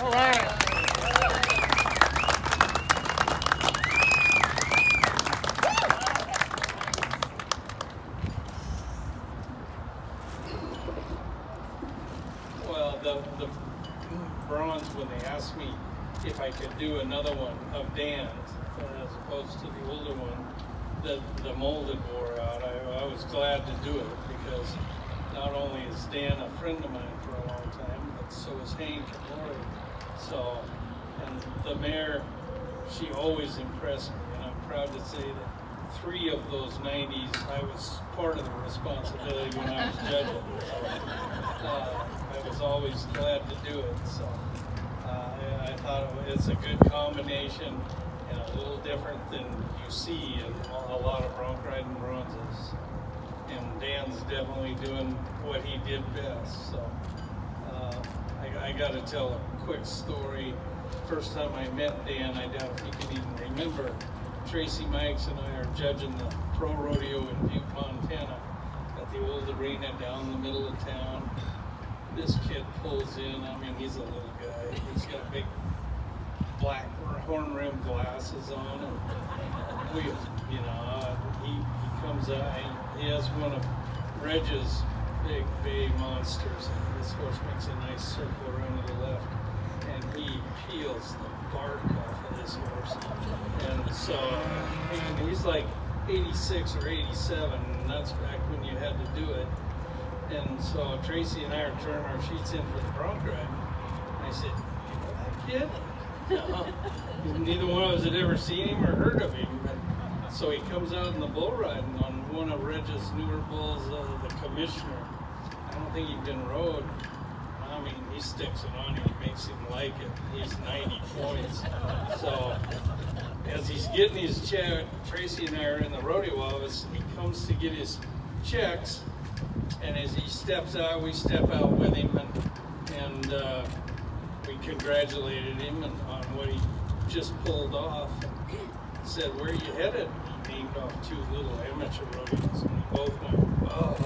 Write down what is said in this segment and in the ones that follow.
All right. Well, the, the bronze, when they asked me if I could do another one of Dan's, as opposed to the older one, the, the molded wore out. I, I was glad to do it because not only is Dan a friend of mine for a long time, but so is Hank and Lori. So, and the mayor, she always impressed me, and I'm proud to say that three of those 90s, I was part of the responsibility when I was judging. So, uh, I was always glad to do it. So uh, I thought it's a good combination and a little different than you see in a lot of bronc riding bronzes. And Dan's definitely doing what he did best. So uh, I, I got to tell a quick story. First time I met Dan, I doubt he can even remember. Tracy Mikes and I are judging the pro rodeo in Butte, Montana, at the old arena down in the middle of town. This kid pulls in. I mean, he's a little guy. He's got big black horn rimmed glasses on, and oh, we, you know, he, he comes out. He, he has one of Reg's big bay monsters, and this horse makes a nice circle around to the left, peels the bark off of this horse. And so, uh, he's like 86 or 87, and that's back when you had to do it. And so Tracy and I are turning our sheets in for the bronc ride. And I said, you know that kid? No. Neither one of us had ever seen him or heard of him. So he comes out in the bull riding on one of Reg's newer bulls, uh, the commissioner. I don't think he'd been rode. I mean, he sticks it on him, makes him like it. He's 90 points. So as he's getting his check, Tracy and I are in the rodeo office, and he comes to get his checks. And as he steps out, we step out with him, and, and uh, we congratulated him on what he just pulled off. And said, "Where are you headed?" He off two little amateur we both went, "Oh,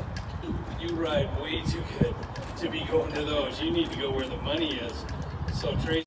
you ride way too good to be going to those. You need to go where the money is." So Tracy.